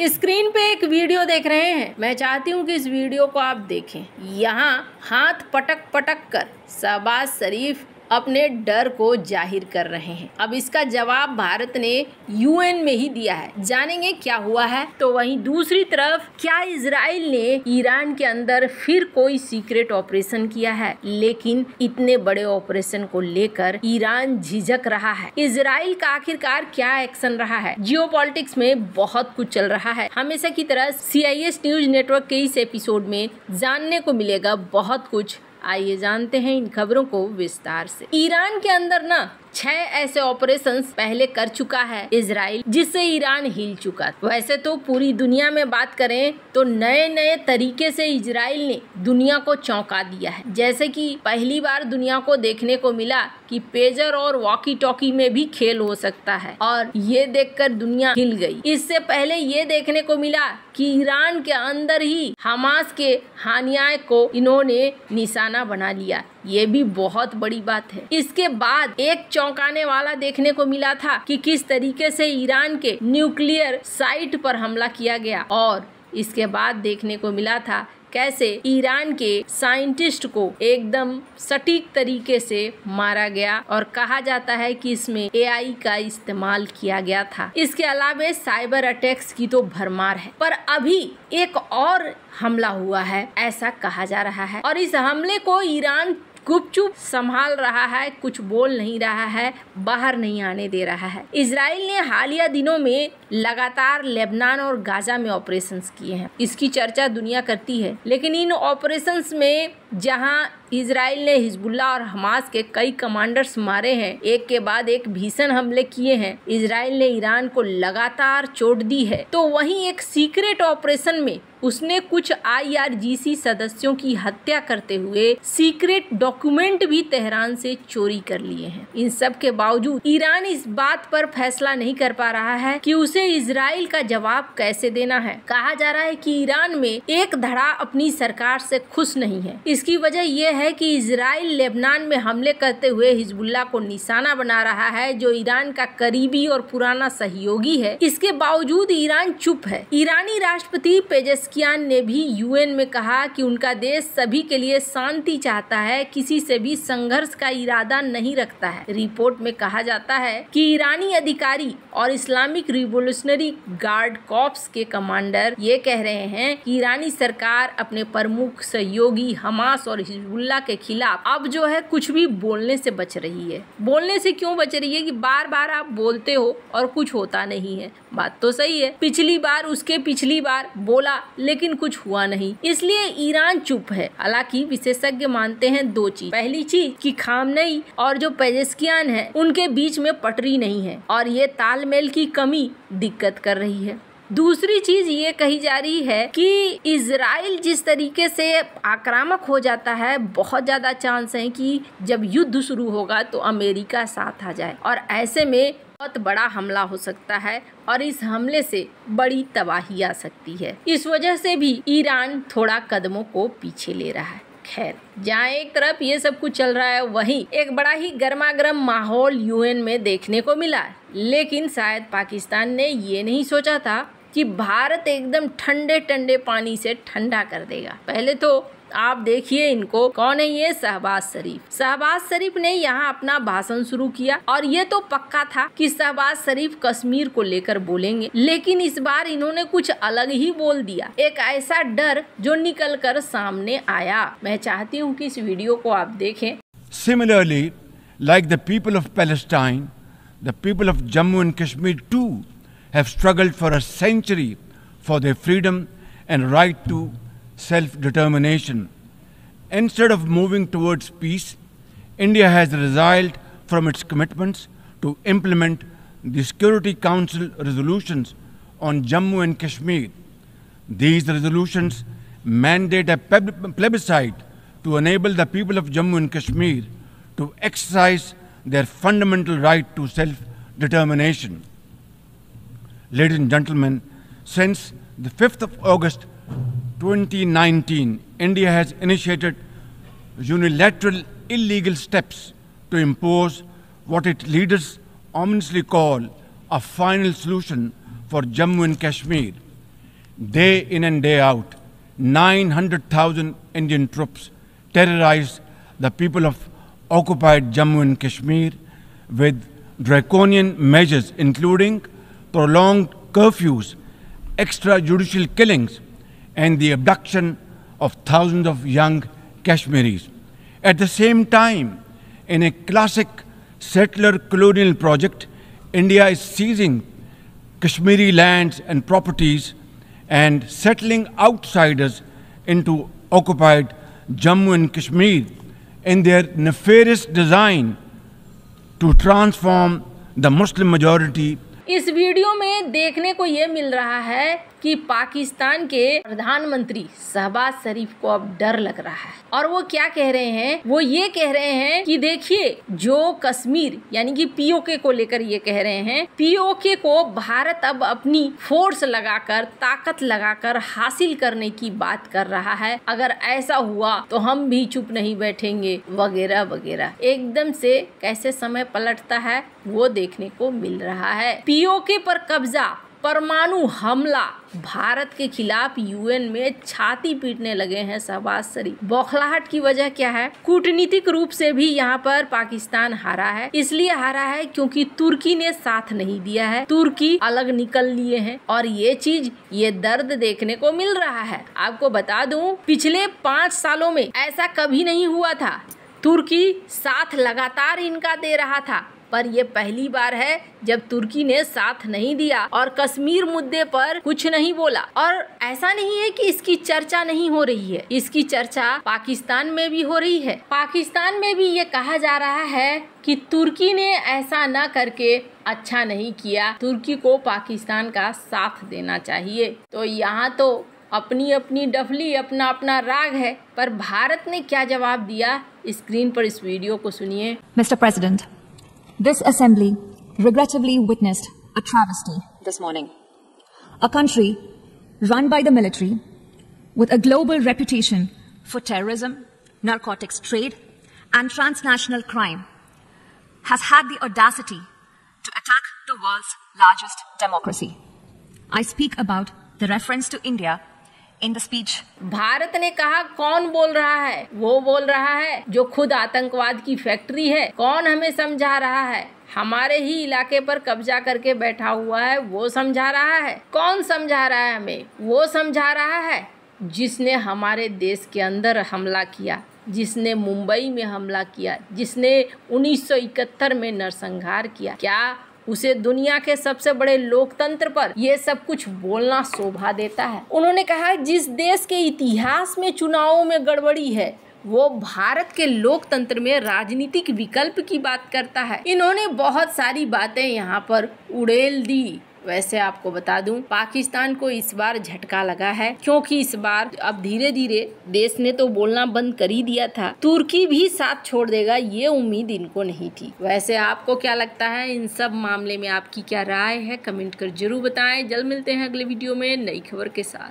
Screen पे एक video देख रहे हैं। मैं चाहती हूँ कि इस वीडियो को आप देखें। यहाँ हाथ पटक पटक कर शहबाज शरीफ। अपने डर को ज़ाहिर कर रहे हैं। अब इसका जवाब भारत ने यूएन में ही दिया है। जानेंगे क्या हुआ है। तो वहीं दूसरी तरफ़, क्या इसराइल ने ईरान के अंदर फिर कोई सीक्रेट ऑपरेशन किया है? लेकिन इतने बड़े ऑपरेशन को लेकर ईरान झिझक रहा है। इसराइल का आखिरकार क्या एक्शन रहा है? जियो में बहुत कुछ चल रहा है। हमेशा की तरह सीआईएस न्यूज़ नेटवर्क के इस एपिसोड में जानने को मिलेगा बहुत कुछ। आइए जानते हैं इन खबरों को विस्तार से। ईरान के अंदर ना छह ऐसे ऑपरेशन पहले कर चुका है इसराइल जिससे ईरान हिल चुका वैसे तो पूरी दुनिया में बात करें तो नए नए तरीके से इसराइल ने दुनिया को चौंका दिया है। जैसे कि पहली बार दुनिया को देखने को मिला कि पेजर और वॉकी टॉकी में भी खेल हो सकता है और ये देखकर दुनिया हिल गई। इससे पहले ये देखने को मिला कि ईरान के अंदर ही हमास के हानिया को इन्होंने निशाना बना लिया। ये भी बहुत बड़ी बात है। इसके बाद एक चौंकाने वाला देखने को मिला था कि किस तरीके से ईरान के न्यूक्लियर साइट पर हमला किया गया और इसके बाद देखने को मिला था कैसे ईरान के साइंटिस्ट को एकदम सटीक तरीके से मारा गया और कहा जाता है कि इसमें एआई का इस्तेमाल किया गया था। इसके अलावा साइबर अटैक्स की तो भरमार है, पर अभी एक और हमला हुआ है, ऐसा कहा जा रहा है। और इस हमले को ईरान गुपचुप संभाल रहा है, कुछ बोल नहीं रहा है, बाहर नहीं आने दे रहा है। इसराइल ने हालिया दिनों में लगातार लेबनान और गाजा में ऑपरेशंस किए हैं। इसकी चर्चा दुनिया करती है, लेकिन इन ऑपरेशंस में जहाँ इसराइल ने हिजबुल्ला और हमास के कई कमांडर्स मारे हैं, एक के बाद एक भीषण हमले किए हैं। इसराइल ने ईरान को लगातार चोट दी है। तो वहीं एक सीक्रेट ऑपरेशन में उसने कुछ आईआरजीसी सदस्यों की हत्या करते हुए सीक्रेट डॉक्यूमेंट भी तेहरान से चोरी कर लिए हैं। इन सब के बावजूद ईरान इस बात पर फैसला नहीं कर पा रहा है कि उसे इसराइल का जवाब कैसे देना है। कहा जा रहा है कि ईरान में एक धड़ा अपनी सरकार से खुश नहीं है। इसकी वजह यह है कि इसराइल लेबनान में हमले करते हुए हिजबुल्ला को निशाना बना रहा है, जो ईरान का करीबी और पुराना सहयोगी है। इसके बावजूद ईरान चुप है। ईरानी राष्ट्रपति पेजस्कियान ने भी यूएन में कहा कि उनका देश सभी के लिए शांति चाहता है, किसी से भी संघर्ष का इरादा नहीं रखता है। रिपोर्ट में कहा जाता है कि ईरानी अधिकारी और इस्लामिक रिवोल्यूशनरी गार्ड कॉप्स के कमांडर ये कह रहे हैं कि ईरानी सरकार अपने प्रमुख सहयोगी हमारे हमास और हिजबुल्ला के खिलाफ अब जो है कुछ भी बोलने से बच रही है। बोलने से क्यों बच रही है कि बार बार आप बोलते हो और कुछ होता नहीं है। बात तो सही है। पिछली बार उसके पिछली बार बोला, लेकिन कुछ हुआ नहीं। इसलिए ईरान चुप है। हालाँकि विशेषज्ञ मानते हैं दो चीज़। पहली चीज़, कि खामनई और जो पेजेस्कियान है, उनके बीच में पटरी नहीं है और ये तालमेल की कमी दिक्कत कर रही है। दूसरी चीज़ ये कही जा रही है कि इसराइल जिस तरीके से आक्रामक हो जाता है, बहुत ज़्यादा चांस है कि जब युद्ध शुरू होगा तो अमेरिका साथ आ जाए। और ऐसे में बहुत बड़ा हमला हो सकता है और इस हमले से बड़ी तबाही आ सकती है। इस वजह से भी ईरान थोड़ा कदमों को पीछे ले रहा है। खैर, जहाँ एक तरफ़ ये सब कुछ चल रहा है, वहीं एक बड़ा ही गर्मा गर्म माहौल यूएन में देखने को मिला। लेकिन शायद पाकिस्तान ने ये नहीं सोचा था कि भारत एकदम ठंडे ठंडे पानी से ठंडा कर देगा। पहले तो आप देखिए इनको, कौन है ये? शहबाज शरीफ। शहबाज शरीफ ने यहाँ अपना भाषण शुरू किया और ये तो पक्का था कि शहबाज शरीफ कश्मीर को लेकर बोलेंगे। लेकिन इस बार इन्होंने कुछ अलग ही बोल दिया। एक ऐसा डर जो निकल कर सामने आया। मैं चाहती हूँ कि इस वीडियो को आप देखें। Similarly like the people of Palestine the people of Jammu and Kashmir too have struggled for a century for their freedom and right to self determination. Instead of moving towards peace, India has resiled from its commitments to implement the Security Council resolutions on Jammu and Kashmir. These resolutions mandate a plebiscite to enable the people of Jammu and Kashmir to exercise their fundamental right to self determination. Ladies and gentlemen, since the 5th of August 2019, India has initiated unilateral illegal steps to impose what its leaders ominously call a final solution for Jammu and Kashmir. day in and day out, 900,000 Indian troops terrorize the people of occupied Jammu and Kashmir with draconian measures, including prolonged curfews, extrajudicial killings, and the abduction of thousands of young Kashmiris. At the same time, in a classic settler colonial project, India is seizing Kashmiri lands and properties and settling outsiders into occupied Jammu and Kashmir in their nefarious design to transform the Muslim majority इस video में देखने को ये मिल रहा है कि पाकिस्तान के प्रधानमंत्री शहबाज शरीफ को अब डर लग रहा है। और वो क्या कह रहे हैं? वो ये कह रहे हैं कि देखिए, जो कश्मीर, यानी कि पीओके को लेकर ये कह रहे हैं पीओके को भारत अब अपनी फोर्स लगाकर, ताकत लगाकर हासिल करने की बात कर रहा है। अगर ऐसा हुआ तो हम भी चुप नहीं बैठेंगे, वगैरह वगैरह। एकदम से कैसे समय पलटता है, वो देखने को मिल रहा है। पीओके पर कब्जा परमाणु हमला। भारत के खिलाफ यूएन में छाती पीटने लगे हैं शहबाज शरीफ। बौखलाहट की वजह क्या है? कूटनीतिक रूप से भी यहाँ पर पाकिस्तान हारा है। इसलिए हारा है क्योंकि तुर्की ने साथ नहीं दिया है। तुर्की अलग निकल लिए हैं और ये चीज़, ये दर्द देखने को मिल रहा है। आपको बता दूँ, पिछले पाँच सालों में ऐसा कभी नहीं हुआ था। तुर्की साथ लगातार इनका दे रहा था। पर यह पहली बार है जब तुर्की ने साथ नहीं दिया और कश्मीर मुद्दे पर कुछ नहीं बोला। और ऐसा नहीं है कि इसकी चर्चा नहीं हो रही है। इसकी चर्चा पाकिस्तान में भी हो रही है। पाकिस्तान में भी ये कहा जा रहा है कि तुर्की ने ऐसा न करके अच्छा नहीं किया। तुर्की को पाकिस्तान का साथ देना चाहिए। तो यहाँ तो अपनी अपनी डफली अपना अपना राग है। पर भारत ने क्या जवाब दिया? स्क्रीन पर इस वीडियो को सुनिए। Mister president This assembly regrettably witnessed a travesty this morning. A country run by the military with a global reputation for terrorism, narcotics trade, and transnational crime has had the audacity to attack the world's largest democracy. I speak about the reference to India in the speech Bharat ने कहा, कौन बोल रहा है? वो बोल रहा है, जो खुद आतंकवाद की फैक्ट्री है, कौन हमें समझा रहा है? हमारे ही इलाके पर कब्जा करके बैठा हुआ है, वो समझा रहा है। कौन समझा रहा है हमें? वो समझा रहा है जिसने हमारे देश के अंदर हमला किया, जिसने मुंबई में हमला किया, जिसने 1971 में नरसंहार किया। क्या उसे दुनिया के सबसे बड़े लोकतंत्र पर यह सब कुछ बोलना शोभा देता है। उन्होंने कहा जिस देश के इतिहास में चुनावों में गड़बड़ी है, वो भारत के लोकतंत्र में राजनीतिक विकल्प की बात करता है। इन्होंने बहुत सारी बातें यहाँ पर उड़ेल दी। वैसे आपको बता दूँ, पाकिस्तान को इस बार झटका लगा है, क्योंकि इस बार अब धीरे धीरे देश ने तो बोलना बंद कर ही दिया था। तुर्की भी साथ छोड़ देगा, ये उम्मीद इनको नहीं थी। वैसे आपको क्या लगता है, इन सब मामले में आपकी क्या राय है? कमेंट कर ज़रूर बताएँ। जल्द मिलते हैं अगले वीडियो में, नई खबर के साथ।